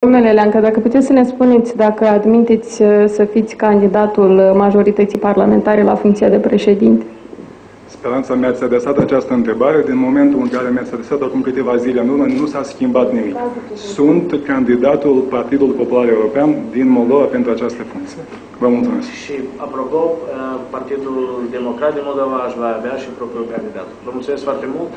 Domnule Leancă, dacă puteți să ne spuneți dacă admiteți uh, să fiți candidatul uh, majorității parlamentare la funcția de președinte? Speranța mea ați adresat această întrebare din momentul în care mi-ați adresat acum câteva zile în urmă, nu s-a schimbat nimic. Sunt candidatul Partidul Popular European din Moldova pentru această funcție. Vă mulțumesc. Și, apropo, uh, Partidul Democrat din Moldova aș va avea și propriul candidat. Vă mulțumesc foarte mult.